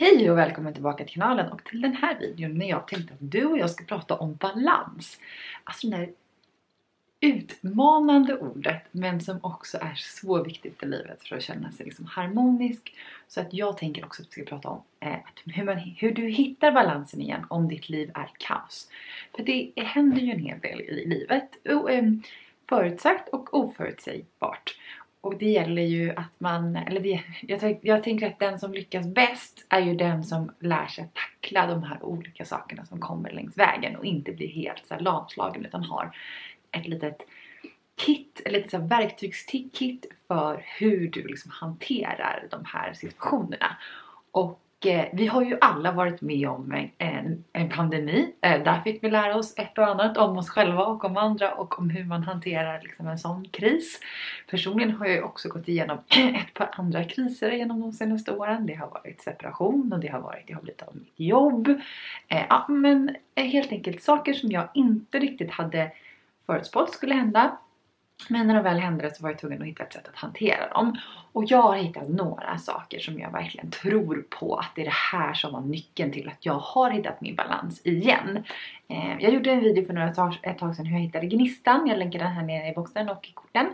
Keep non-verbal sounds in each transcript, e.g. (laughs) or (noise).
Hej och välkommen tillbaka till kanalen och till den här videon när jag tänkte att du och jag ska prata om balans. Alltså det där utmanande ordet men som också är så viktigt i livet för att känna sig liksom harmonisk. Så att jag tänker också att vi ska prata om eh, hur, man, hur du hittar balansen igen om ditt liv är kaos. För det händer ju en hel del i livet. Och, eh, förutsagt och oförutsägbart. Och det gäller ju att man, eller det, jag, jag tänker att den som lyckas bäst är ju den som lär sig att tackla de här olika sakerna som kommer längs vägen och inte blir helt så här lamslagen utan har ett litet kit, eller ett litet verktygskit för hur du liksom hanterar de här situationerna. Och Eh, vi har ju alla varit med om en, en pandemi. Eh, där fick vi lära oss ett och annat om oss själva och om andra och om hur man hanterar liksom en sån kris. Personligen har jag ju också gått igenom (clears throat) ett par andra kriser genom de senaste åren. Det har varit separation och det har varit jag har blivit av mitt jobb. Eh, ja, men eh, helt enkelt saker som jag inte riktigt hade förutspått skulle hända. Men när de väl hände så var jag tvungen att hitta ett sätt att hantera dem. Och jag har hittat några saker som jag verkligen tror på att det är det här som var nyckeln till att jag har hittat min balans igen. Eh, jag gjorde en video för några tag, ett tag sedan hur jag hittade gnistan. Jag länkar den här nere i boxen och i korten.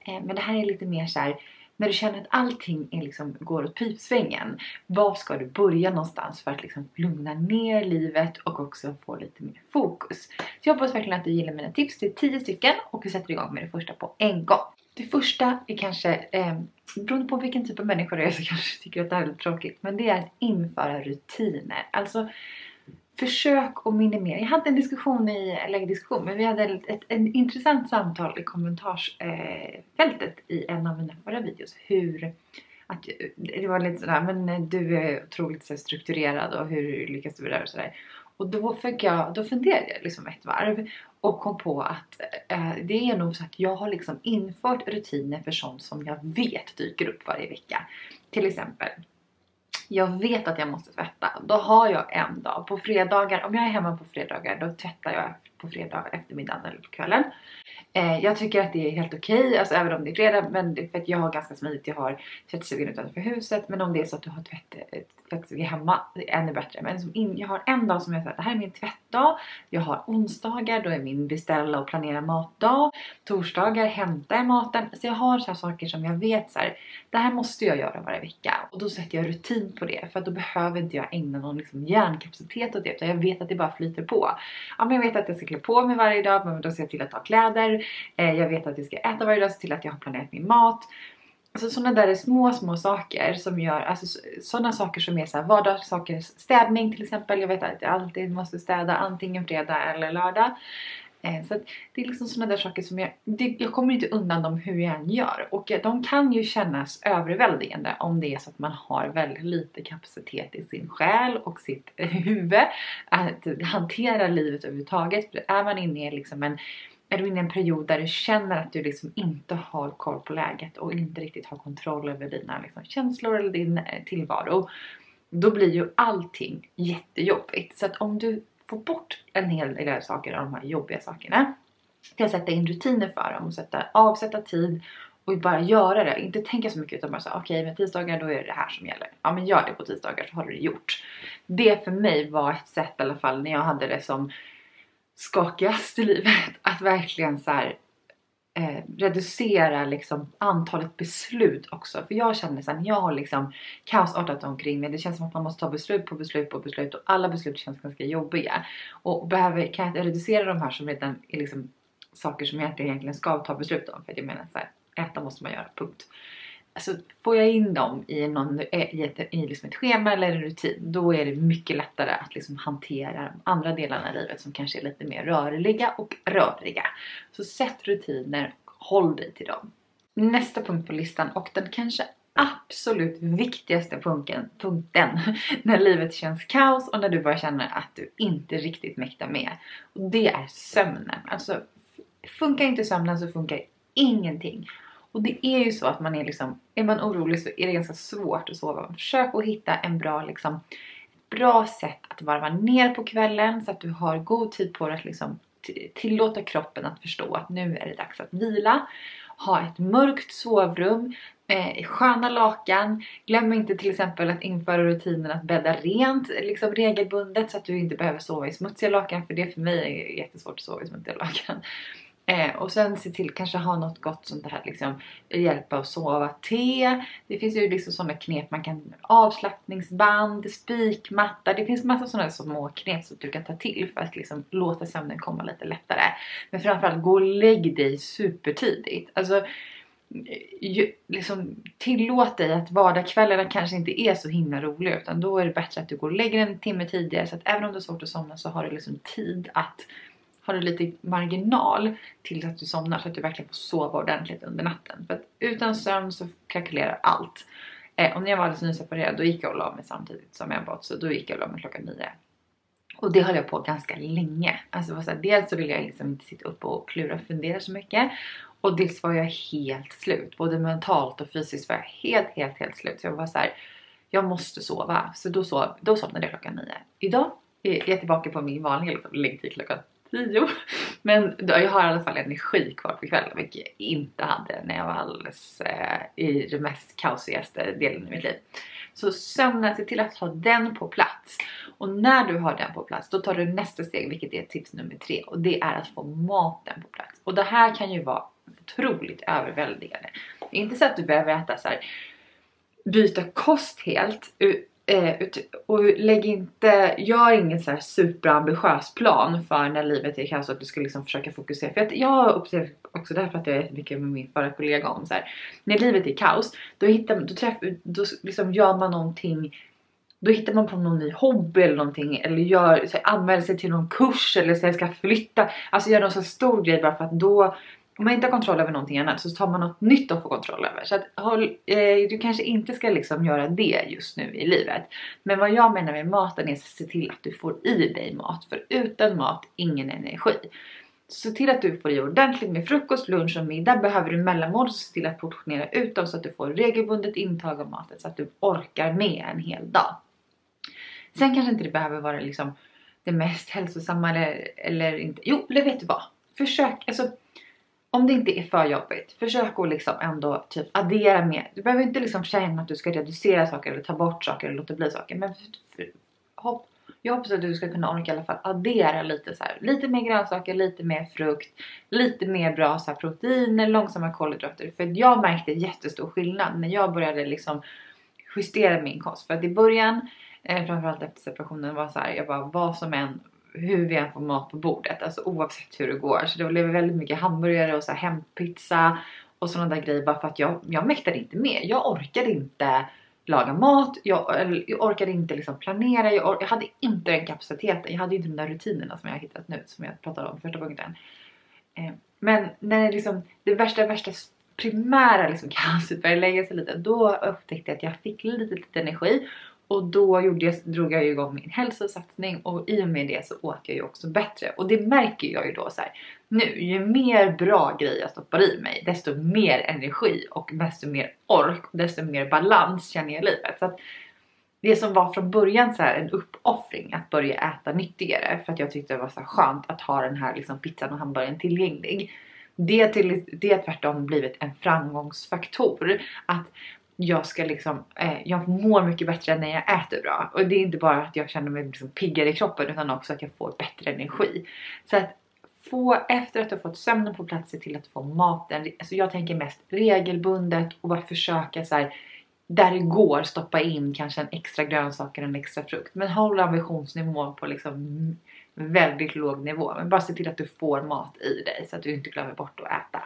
Eh, men det här är lite mer så här, när du känner att allting är liksom, går åt pipsvängen. Var ska du börja någonstans för att liksom lugna ner livet och också få lite mer fokus? Så jag hoppas verkligen att du gillar mina tips. Det är 10 stycken och vi sätter igång med det första på en gång. Det första är kanske, eh, beroende på vilken typ av människa du är så kanske du tycker att det här är lite tråkigt. Men det är att införa rutiner. Alltså försök att minimera. Jag hade en diskussion i, eller diskussion, men vi hade ett, ett, ett intressant samtal i kommentarsfältet eh, i en av mina förra videos. Hur att, eh, det var lite sådär, men eh, du är otroligt så strukturerad och hur lyckas du med det och sådär. Och då, fick jag, då funderade jag liksom ett varv och kom på att eh, det är nog så att jag har liksom infört rutiner för sånt som jag vet dyker upp varje vecka. Till exempel jag vet att jag måste tvätta. Då har jag en dag. På fredagar, om jag är hemma på fredagar, då tvättar jag på fredag eftermiddagen eller på kvällen. Eh, jag tycker att det är helt okej, okay, alltså även om det är fredag. Men det, för att jag har ganska smidigt, jag har tvättstugan utanför huset. Men om det är så att du har tvätt, tvättstuga hemma, det är ännu bättre. Men in, jag har en dag som jag säger det här är min tvättdag. Jag har onsdagar, då är min beställa och planera matdag. Torsdagar hämtar jag maten. Så jag har så saker som jag vet så här, det här måste jag göra varje vecka. Och då sätter jag rutin på det. För att då behöver inte jag ägna någon liksom hjärnkapacitet åt det. Utan jag vet att det bara flyter på. Ja, men jag vet att jag ska klä på mig varje dag. Men då ser jag till att ha kläder. Eh, jag vet att jag ska äta varje dag. Se till att jag har planerat min mat. Alltså sådana där små, små saker som gör, alltså sådana saker som är så här vardagssaker, städning till exempel. Jag vet att jag alltid måste städa antingen fredag eller lördag. Eh, så det är liksom sådana där saker som jag, det, jag kommer inte undan dem hur jag än gör. Och de kan ju kännas överväldigande om det är så att man har väldigt lite kapacitet i sin själ och sitt (laughs) huvud. Att hantera livet överhuvudtaget. För är man inne i liksom en är du inne i en period där du känner att du liksom inte har koll på läget och inte riktigt har kontroll över dina liksom, känslor eller din eh, tillvaro. Då blir ju allting jättejobbigt. Så att om du får bort en hel del saker av de här jobbiga sakerna. Kan sätta in rutiner för dem och sätta, avsätta tid och bara göra det. Inte tänka så mycket utan bara säga okej okay, med tisdagar då är det det här som gäller. Ja men gör det på tisdagar så har du det gjort. Det för mig var ett sätt i alla fall när jag hade det som skakigast i livet att verkligen så här, eh, reducera liksom antalet beslut också. För jag känner sen jag har liksom kaosartat omkring mig. Det känns som att man måste ta beslut på beslut på beslut och alla beslut känns ganska jobbiga. Och behöver, kan jag reducera de här som redan är liksom saker som jag egentligen ska ta beslut om. För jag menar så här, äta måste man göra, punkt. Alltså får jag in dem i, någon, eh, i, ett, i liksom ett schema eller en rutin då är det mycket lättare att liksom hantera de andra delarna i livet som kanske är lite mer rörliga och röriga. Så sätt rutiner, håll dig till dem. Nästa punkt på listan och den kanske absolut viktigaste punkten, punkten (laughs) när livet känns kaos och när du bara känner att du inte riktigt mäktar med. Och det är sömnen. Alltså funkar inte sömnen så funkar ingenting. Och det är ju så att man är liksom, är man orolig så är det ganska svårt att sova. Försök att hitta en bra liksom, bra sätt att varva ner på kvällen så att du har god tid på dig att liksom tillåta kroppen att förstå att nu är det dags att vila. Ha ett mörkt sovrum Eh, sköna lakan. Glöm inte till exempel att införa rutinen att bädda rent liksom regelbundet så att du inte behöver sova i smutsiga lakan för det för mig är jättesvårt att sova i smutsiga lakan. Eh, och sen se till kanske ha något gott sånt här liksom hjälpa att sova. Te. Det finns ju liksom sådana knep man kan avslappningsband, spikmatta. Det finns massa sådana små knep som du kan ta till för att liksom låta sömnen komma lite lättare. Men framförallt gå och lägg dig supertidigt. Alltså ju, liksom, tillåt dig att vardagskvällarna kanske inte är så himla roliga utan då är det bättre att du går och lägger en timme tidigare så att även om du har svårt att somna så har du liksom tid att har du lite marginal till att du somnar så att du verkligen får sova ordentligt under natten. För att utan sömn så krackelerar allt. Eh, och när jag var alldeles nyseparerad då gick jag och la mig samtidigt som jag bad så då gick jag och la mig klockan nio. Och det höll jag på ganska länge. Alltså var så här, dels så ville jag liksom inte sitta upp och klura och fundera så mycket. Och dels var jag helt slut. Både mentalt och fysiskt var jag helt, helt, helt slut. Så jag var så här, jag måste sova. Så då, sov, då somnade jag klockan nio. Idag är jag tillbaka på min vanliga liksom, läggtid klockan tio. Men då, jag har i alla fall energi kvar på kvällen vilket jag inte hade när jag var alldeles eh, i det mest kaosigaste delen i mitt liv. Så sömnen, se till att ha den på plats. Och när du har den på plats då tar du nästa steg vilket är tips nummer tre och det är att få maten på plats. Och det här kan ju vara otroligt överväldigande. Det är inte så att du behöver äta så här, byta kost helt Eh, och lägg inte, gör ingen så här superambitiös plan för när livet är kaos och att du ska liksom försöka fokusera. För att jag har upplevt också därför att pratade jag jättemycket med min förra kollega om så här, När livet är kaos då hittar då, träff, då liksom gör man någonting då hittar man på någon ny hobby eller någonting eller gör, så anmäler sig till någon kurs eller så ska flytta. Alltså gör någon så stor grej bara för att då om man inte har kontroll över någonting annat så tar man något nytt att få kontroll över. Så att håll, eh, du kanske inte ska liksom göra det just nu i livet. Men vad jag menar med maten är att se till att du får i dig mat. För utan mat, ingen energi. Se till att du får i ordentligt med frukost, lunch och middag. Behöver du mellanmål så se till att portionera ut dem så att du får regelbundet intag av maten så att du orkar med en hel dag. Sen kanske inte det behöver vara liksom det mest hälsosamma eller, eller inte. Jo, eller vet du vad? Försök, alltså om det inte är för jobbigt, försök att liksom ändå typ addera mer. Du behöver inte liksom känna att du ska reducera saker eller ta bort saker eller låta bli saker. Men hopp, jag hoppas att du ska kunna orka i alla fall addera lite så här, lite mer grönsaker, lite mer frukt, lite mer bra så här, proteiner, långsamma kolhydrater. För jag märkte jättestor skillnad när jag började liksom justera min kost. För att i början, eh, framförallt efter separationen var så här, jag bara vad som än hur vi än får mat på bordet. Alltså oavsett hur det går. Så det blev väldigt mycket hamburgare och så här hämtpizza och sådana där grejer bara för att jag, jag mäktade inte med. Jag orkade inte laga mat, jag, jag orkade inte liksom planera, jag, or, jag, hade inte den kapaciteten. Jag hade inte de där rutinerna som jag har hittat nu som jag pratade om första punkten. Eh, men när det liksom, det värsta, värsta primära liksom (laughs) kaoset började lägga sig lite då upptäckte jag att jag fick lite, lite energi och då gjorde jag, drog jag igång min hälsosatsning och i och med det så åt jag ju också bättre. Och det märker jag ju då så här, nu, ju mer bra grejer jag stoppar i mig desto mer energi och desto mer ork och desto mer balans känner jag i livet. Så att det som var från början så här en uppoffring att börja äta nyttigare för att jag tyckte det var så skönt att ha den här liksom pizzan och hamburgaren tillgänglig. Det, till, det har tvärtom blivit en framgångsfaktor. Att jag ska liksom, eh, jag mår mycket bättre när jag äter bra. Och det är inte bara att jag känner mig liksom piggare i kroppen utan också att jag får bättre energi. Så att få, efter att du har fått sömnen på plats, se till att du får maten. Alltså jag tänker mest regelbundet och bara försöka så här, där det går stoppa in kanske en extra grönsak eller en extra frukt. Men håll ambitionsnivån på liksom väldigt låg nivå. Men bara se till att du får mat i dig så att du inte glömmer bort att äta.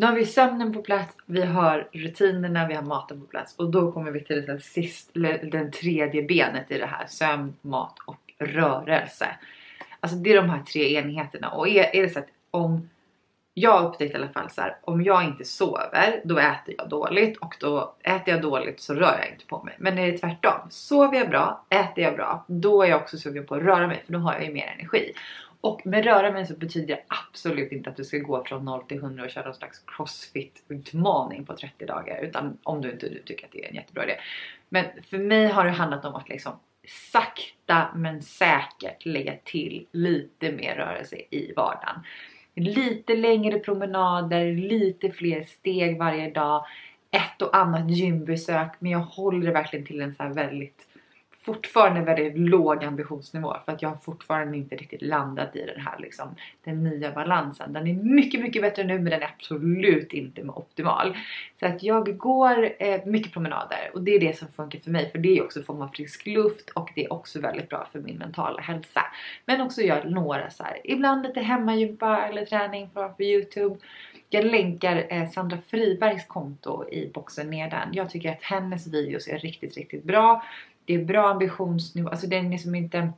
Nu har vi sömnen på plats, vi har rutinerna, vi har maten på plats och då kommer vi till den, sist, den tredje benet i det här. Sömn, mat och rörelse. Alltså det är de här tre enheterna och är, är det så att om jag upptäckte i alla fall så här, om jag inte sover då äter jag dåligt och då äter jag dåligt så rör jag inte på mig. Men är det tvärtom, sover jag bra, äter jag bra, då är jag också sugen på att röra mig för då har jag ju mer energi. Och med röra mig så betyder det absolut inte att du ska gå från 0 till 100 och köra någon slags crossfit-utmaning på 30 dagar. Utan om du inte du tycker att det är en jättebra idé. Men för mig har det handlat om att liksom sakta men säkert lägga till lite mer rörelse i vardagen. Lite längre promenader, lite fler steg varje dag. ett och annat gymbesök men jag håller det verkligen till en så här väldigt fortfarande väldigt låg ambitionsnivå för att jag har fortfarande inte riktigt landat i den här liksom den nya balansen. Den är mycket, mycket bättre nu men den är absolut inte optimal. Så att jag går eh, mycket promenader och det är det som funkar för mig för det är också form av frisk luft och det är också väldigt bra för min mentala hälsa. Men också gör några så här, ibland lite hemmagympa eller träning framför Youtube. Jag länkar eh, Sandra Fribergs konto i boxen nedan. Jag tycker att hennes videos är riktigt, riktigt bra det är bra ambitionsnivå, alltså den är liksom inte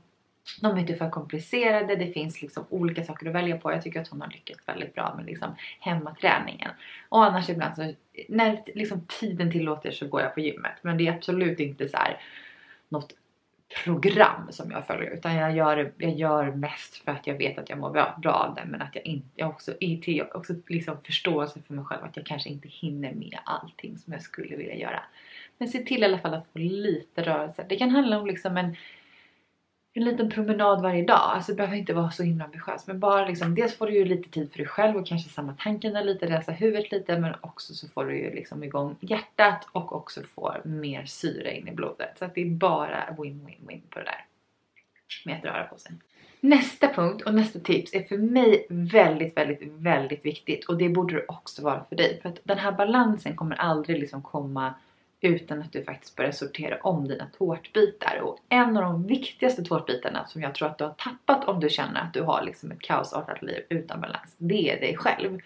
de är inte för komplicerade, det finns liksom olika saker att välja på. Jag tycker att hon har lyckats väldigt bra med liksom hemmaträningen. Och annars ibland så, när liksom tiden tillåter så går jag på gymmet. Men det är absolut inte så här något program som jag följer utan jag gör, jag gör mest för att jag vet att jag mår bra, bra av det men att jag inte, jag också, jag också liksom förståelse för mig själv att jag kanske inte hinner med allting som jag skulle vilja göra. Men se till i alla fall att få lite rörelse. Det kan handla om liksom en, en liten promenad varje dag. Alltså det behöver inte vara så himla ambitiöst. Men bara liksom, dels får du ju lite tid för dig själv och kanske samla tankarna lite, rensa huvudet lite. Men också så får du ju liksom igång hjärtat och också får mer syre in i blodet. Så att det är bara win-win-win på det där. Med att röra på sig. Nästa punkt och nästa tips är för mig väldigt, väldigt, väldigt viktigt. Och det borde det också vara för dig. För att den här balansen kommer aldrig liksom komma utan att du faktiskt börjar sortera om dina tårtbitar. Och en av de viktigaste tårtbitarna som jag tror att du har tappat om du känner att du har liksom ett kaosartat liv utan balans, det är dig själv.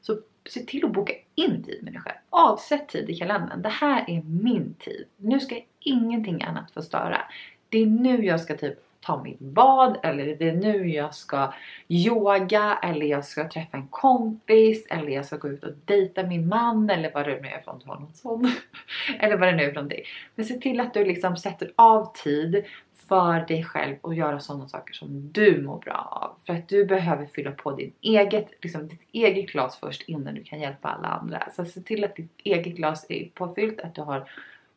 Så se till att boka in tid med dig själv. Avsätt tid i kalendern. Det här är min tid. Nu ska ingenting annat få störa. Det är nu jag ska typ ta mitt bad eller det är nu jag ska yoga eller jag ska träffa en kompis eller jag ska gå ut och dejta min man eller vad det nu är för någon sån. (laughs) eller vad det nu är för någonting. Men se till att du liksom sätter av tid för dig själv och göra sådana saker som du mår bra av. För att du behöver fylla på din eget, liksom ditt eget glas först innan du kan hjälpa alla andra. Så se till att ditt eget glas är påfyllt, att du har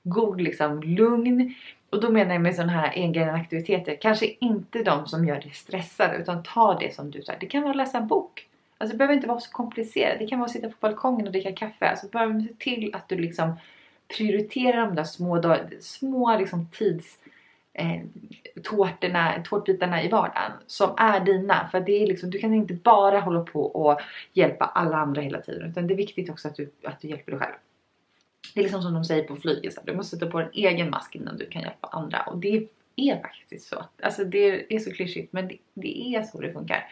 god liksom lugn, och då menar jag med sådana här egenaktiviteter, kanske inte de som gör dig stressad utan ta det som du säger. Det kan vara att läsa en bok. Alltså det behöver inte vara så komplicerat. Det kan vara att sitta på balkongen och dricka kaffe. Alltså bara se till att du liksom prioriterar de där små, små liksom tids eh, tårtorna, tårtbitarna i vardagen som är dina. För det är liksom, du kan inte bara hålla på och hjälpa alla andra hela tiden utan det är viktigt också att du, att du hjälper dig själv. Det är liksom som de säger på flyget, du måste sätta på en egen mask innan du kan hjälpa andra. Och det är faktiskt så. Alltså det är så klyschigt men det, det är så det funkar.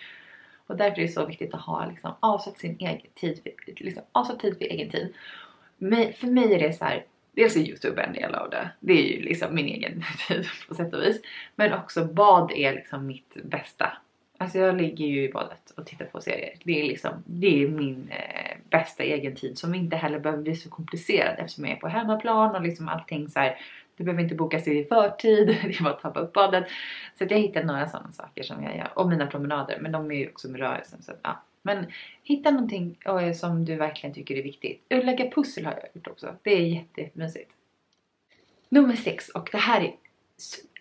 Och därför är det så viktigt att ha liksom, avsatt sin egen tid, liksom, avsatt tid för egen tid. Men för mig är det så här, dels är Youtube en del av det. Det är ju liksom min egen (laughs) tid på sätt och vis. Men också vad är liksom mitt bästa Alltså jag ligger ju i badet och tittar på serier. Det är liksom, det är min eh, bästa egen tid som inte heller behöver bli så komplicerad eftersom jag är på hemmaplan och liksom allting så här, Det behöver inte bokas i förtid, (laughs) det är bara att tappa upp badet. Så att jag hittar några sådana saker som jag gör. Och mina promenader, men de är ju också med rörelsen. Så att, ja. Men hitta någonting eh, som du verkligen tycker är viktigt. Lägga pussel har jag gjort också. Det är jättemysigt. Nummer sex och det här är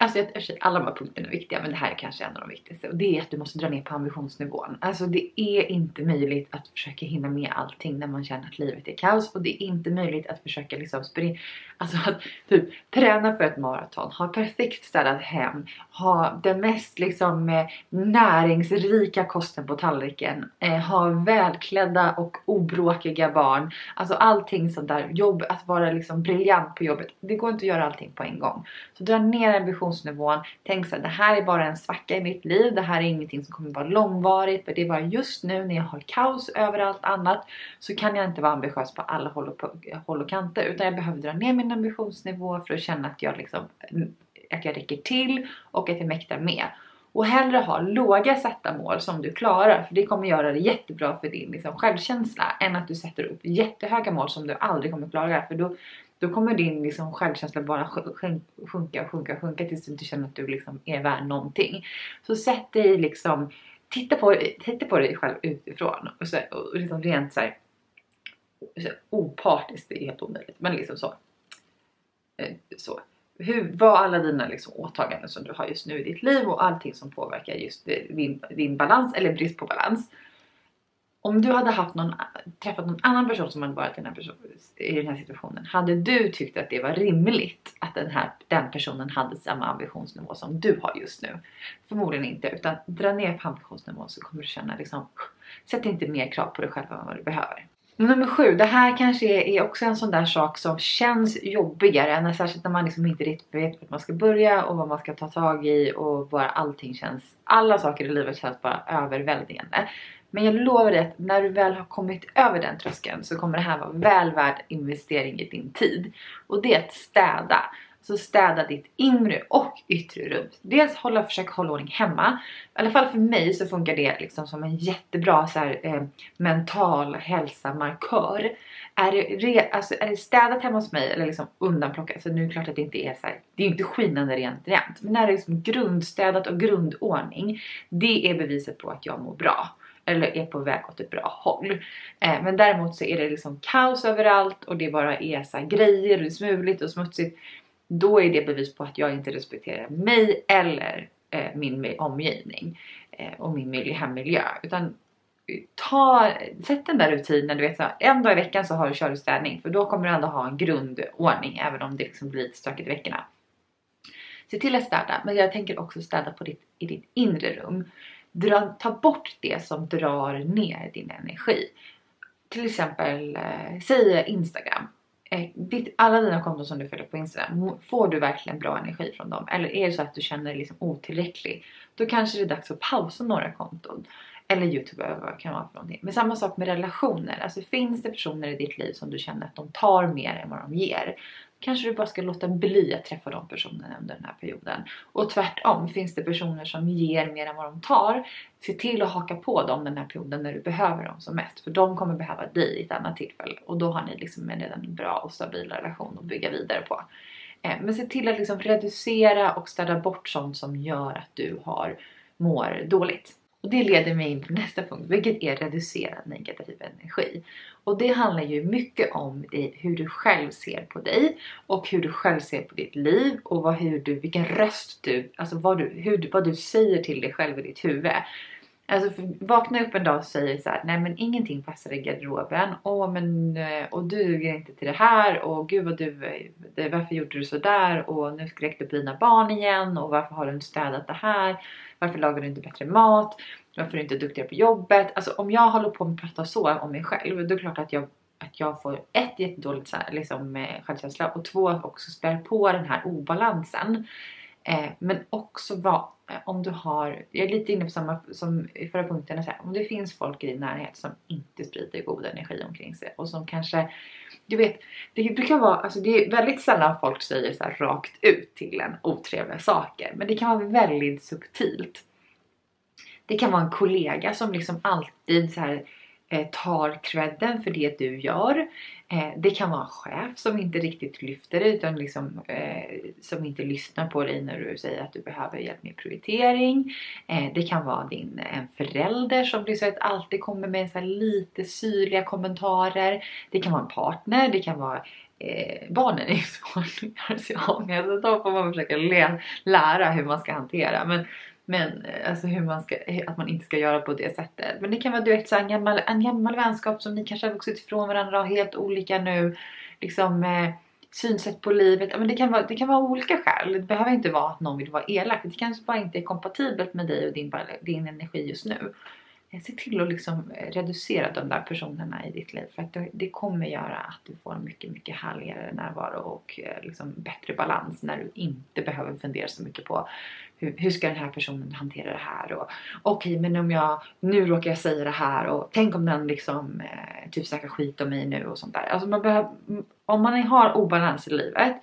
Alltså jag, alla de här punkterna är viktiga men det här är kanske en av de viktigaste och det är att du måste dra ner på ambitionsnivån. Alltså det är inte möjligt att försöka hinna med allting när man känner att livet är kaos och det är inte möjligt att försöka liksom springa, alltså att typ träna för ett maraton, ha perfekt städat hem, ha den mest liksom eh, näringsrika kosten på tallriken, eh, ha välklädda och obråkiga barn, alltså allting sånt där, jobb, att vara liksom briljant på jobbet. Det går inte att göra allting på en gång. Så dra ner ambitionsnivån ambitionsnivån. Tänk så här, det här är bara en svacka i mitt liv. Det här är ingenting som kommer vara långvarigt. För det är bara just nu när jag har kaos över allt annat så kan jag inte vara ambitiös på alla håll och, håll och kanter. Utan jag behöver dra ner min ambitionsnivå för att känna att jag liksom att jag räcker till och att jag mäktar med. Och hellre ha låga satta mål som du klarar för det kommer göra det jättebra för din liksom, självkänsla än att du sätter upp jättehöga mål som du aldrig kommer klara för då, då kommer din liksom, självkänsla bara sjunka och sjunka och sjunka tills du inte känner att du liksom, är värd någonting. Så sätt dig liksom, titta på, titta på dig själv utifrån och, så, och liksom rent så här, så opartiskt, det är helt omöjligt men liksom så. Eh, så. Hur, vad alla dina liksom, åtaganden som du har just nu i ditt liv och allting som påverkar just eh, din, din balans eller brist på balans om du hade haft någon, träffat någon annan person som hade varit i den, här person, i den här situationen. Hade du tyckt att det var rimligt att den, här, den personen hade samma ambitionsnivå som du har just nu? Förmodligen inte. Utan dra ner på ambitionsnivån så kommer du känna liksom, sätt inte mer krav på dig själv än vad du behöver. Nummer sju, det här kanske är också en sån där sak som känns jobbigare, när, särskilt när man liksom inte riktigt vet vart man ska börja och vad man ska ta tag i och bara allting känns, alla saker i livet känns bara överväldigande. Men jag lovar dig att när du väl har kommit över den tröskeln så kommer det här vara väl värd investering i din tid. Och det är att städa. Så städa ditt inre och yttre rum. Dels hålla, försök hålla ordning hemma. I alla fall för mig så funkar det liksom som en jättebra så här, eh, mental hälsa-markör. Är det, alltså, är det städat hemma hos mig eller liksom undanplockat, så nu är det klart att det inte är så här, det är inte skinande rent rent. Men när det är liksom grundstädat och grundordning, det är beviset på att jag mår bra eller är på väg åt ett bra håll. Eh, men däremot så är det liksom kaos överallt och det bara är så grejer och det är smuligt och smutsigt. Då är det bevis på att jag inte respekterar mig eller eh, min omgivning eh, och min miljö, hemmiljö. Utan eh, ta, sätt den där rutinen, du vet så en dag i veckan så har du kör städning för då kommer du ändå ha en grundordning även om det liksom blir lite stökigt i veckorna. Se till att städa, men jag tänker också städa på ditt, i ditt inre rum dra, ta bort det som drar ner din energi. Till exempel, eh, säg Instagram. Eh, ditt, alla dina konton som du följer på Instagram, får du verkligen bra energi från dem? Eller är det så att du känner dig liksom otillräcklig? Då kanske det är dags att pausa några konton. Eller Youtube eller vad det kan vara för någonting. Men samma sak med relationer. Alltså finns det personer i ditt liv som du känner att de tar mer än vad de ger kanske du bara ska låta bli att träffa de personerna under den här perioden. Och tvärtom, finns det personer som ger mer än vad de tar, se till att haka på dem den här perioden när du behöver dem som mest. För de kommer behöva dig i ett annat tillfälle och då har ni liksom en redan bra och stabil relation att bygga vidare på. Eh, men se till att liksom reducera och städa bort sånt som gör att du har, mår dåligt. Och det leder mig in på nästa punkt, vilket är reducerad negativ energi. Och det handlar ju mycket om hur du själv ser på dig och hur du själv ser på ditt liv och vad, hur du, vilken röst du, alltså vad du, hur, vad du säger till dig själv i ditt huvud. Alltså vakna upp en dag och säger så här, nej men ingenting passar i garderoben. Åh men, eh, och du duger inte till det här och gud vad du, varför gjorde du så där och nu skrek du på dina barn igen och varför har du inte städat det här? Varför lagar du inte bättre mat? Varför är du inte duktigare på jobbet? Alltså om jag håller på att prata så om mig själv, då är det klart att jag att jag får ett jättedåligt så här, liksom, eh, självkänsla och två också spär på den här obalansen. Eh, men också vad, eh, om du har, jag är lite inne på samma som i förra punkten, så här, om det finns folk i din närhet som inte sprider god energi omkring sig och som kanske, du vet, det brukar vara, alltså det är väldigt sällan folk säger så rakt ut till en otrevliga saker, men det kan vara väldigt subtilt. Det kan vara en kollega som liksom alltid så här Eh, tar credden för det du gör. Eh, det kan vara en chef som inte riktigt lyfter dig utan liksom, eh, som inte lyssnar på dig när du säger att du behöver hjälp med prioritering. det kan vara din en förälder som du så att alltid kommer med så lite syrliga kommentarer. Det kan vara en partner, det kan vara Eh, barnen är ju svårt att se ångest. Då får man försöka lära hur man ska hantera. Men men eh, alltså hur man ska, att man inte ska göra på det sättet. Men det kan vara direkt så en, gammal, en gammal vänskap som ni kanske har vuxit ifrån varandra och har helt olika nu. Liksom eh, synsätt på livet. Men det, kan vara, det kan vara olika skäl. Det behöver inte vara att någon vill vara elak. Det kanske bara inte är kompatibelt med dig och din, din energi just nu. Se till att liksom eh, reducera de där personerna i ditt liv för att det kommer göra att du får en mycket, mycket härligare närvaro och eh, liksom bättre balans när du inte behöver fundera så mycket på hur, hur ska den här personen hantera det här och okej okay, men om jag nu råkar jag säga det här och tänk om den liksom eh, typ snackar skit om mig nu och sånt där. Alltså man behöver, om man har obalans i livet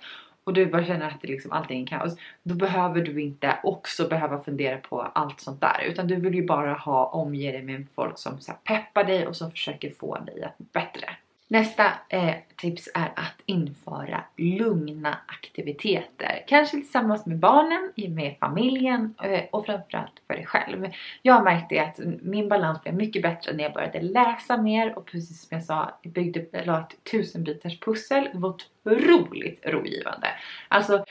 och du bara känner att det liksom allting är kaos. Då behöver du inte också behöva fundera på allt sånt där. Utan du vill ju bara ha omge dig med folk som så peppar dig och som försöker få dig att må bättre. Nästa eh, tips är att införa lugna aktiviteter. Kanske tillsammans med barnen, med familjen eh, och framförallt för dig själv. Jag har märkt det att min balans blev mycket bättre när jag började läsa mer och precis som jag sa, jag byggde, la ett tusenbitars pussel. Det var otroligt rogivande. Alltså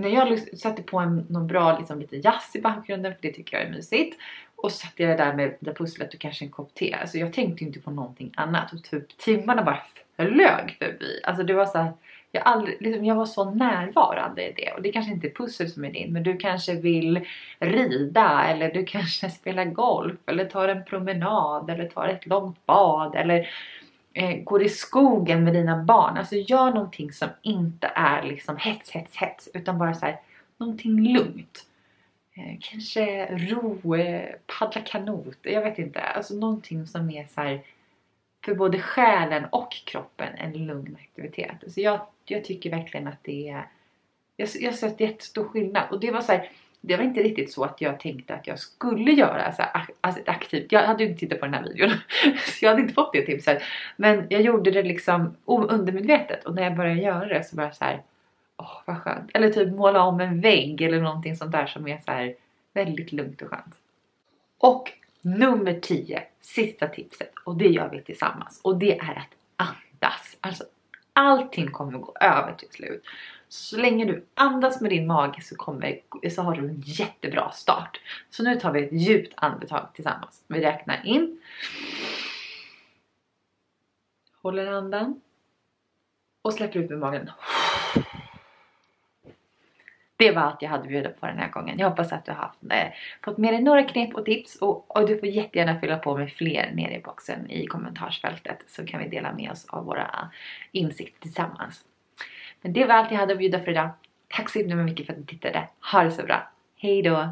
när jag satte på en, någon bra liksom, lite jazz i bakgrunden för det tycker jag är mysigt Och så satt jag där med det pusslet och kanske en kopp te. Alltså jag tänkte inte på någonting annat och typ timmarna bara flög förbi. Alltså det var så här, jag, aldrig, liksom, jag var så närvarande i det och det kanske inte är pussel som är din men du kanske vill rida eller du kanske (laughs) spelar golf eller tar en promenad eller tar ett långt bad eller eh, går i skogen med dina barn. Alltså gör någonting som inte är liksom hets, hets, hets utan bara så här, någonting lugnt. Eh, kanske ro, eh, paddla kanot, jag vet inte. Alltså någonting som är så här, för både själen och kroppen en lugn aktivitet. Så jag, jag tycker verkligen att det är... Jag, jag har sett jättestor skillnad. Och det var så här, det var inte riktigt så att jag tänkte att jag skulle göra så här, alltså aktivt. Jag hade ju inte tittat på den här videon. (laughs) Så jag hade inte fått det tipset. Men jag gjorde det liksom undermedvetet. Och när jag började göra det så var jag så här. Åh vad skönt. Eller typ måla om en vägg eller någonting sånt där som är så här väldigt lugnt och skönt. Och nummer 10, sista tipset. Och det gör vi tillsammans. Och det är att andas. Alltså allting kommer gå över till slut. Så länge du andas med din mage så, kommer, så har du en jättebra start. Så nu tar vi ett djupt andetag tillsammans. Vi räknar in. Håller andan. Och släpper ut med magen. Det var allt jag hade att bjuda på den här gången. Jag hoppas att du har haft, eh, fått med dig några knep och tips och, och, du får jättegärna fylla på med fler nere i boxen i kommentarsfältet så kan vi dela med oss av våra insikter tillsammans. Men det var allt jag hade att bjuda för idag. Tack så himla mycket för att ni tittade. Ha det så bra. Hejdå!